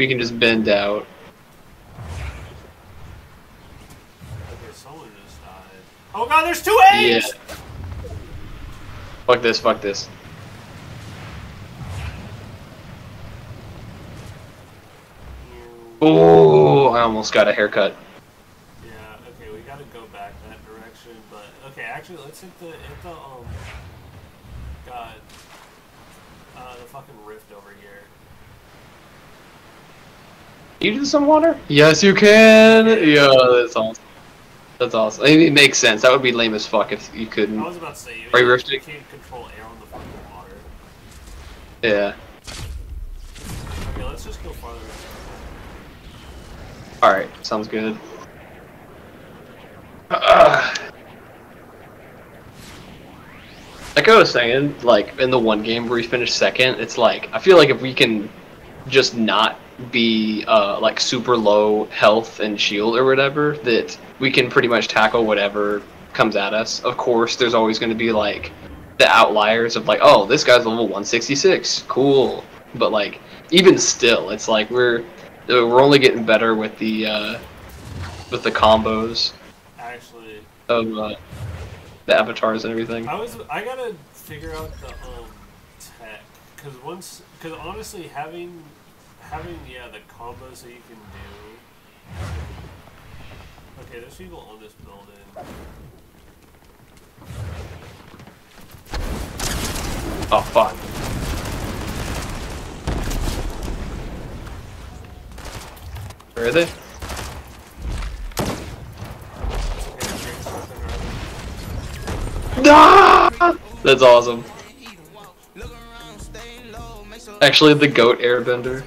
We can just bend out. Okay, someone just died. Oh god, there's two Yeah. eggs! Fuck this, fuck this. Oh, I almost got a haircut. Yeah, okay, we gotta go back that direction, but okay, actually let's hit the hit the um God uh the fucking rift over here. You do some water? Yes, you can. Yeah, that's awesome. That's awesome. I mean, it makes sense. That would be lame as fuck if you couldn't. I was about to say you, Are you you rifting? can't control air on the fucking water. Yeah. Okay, let's just go farther. All right, sounds good. Ugh. Like I was saying, like in the one game where we finished second, it's like I feel like if we can just not be uh, like super low health and shield or whatever, that we can pretty much tackle whatever comes at us. Of course, there's always going to be like the outliers of like, oh, this guy's level 166, cool. But like even still, it's like we're we're only getting better with the uh, with the combos Actually, of uh, the avatars and everything. I was I gotta figure out the um tech because once because honestly having having yeah the combos that you can do. Okay, there's people on this building. Oh fuck. Where are they? Ah! That's awesome. Actually, the goat airbender.